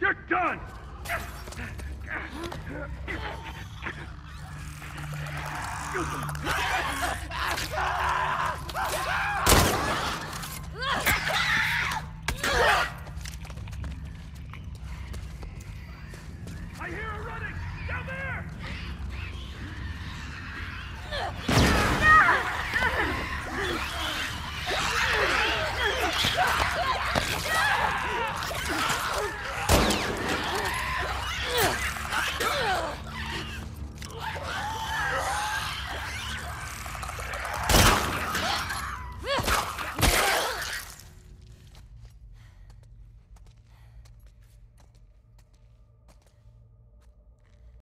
You're done! I hear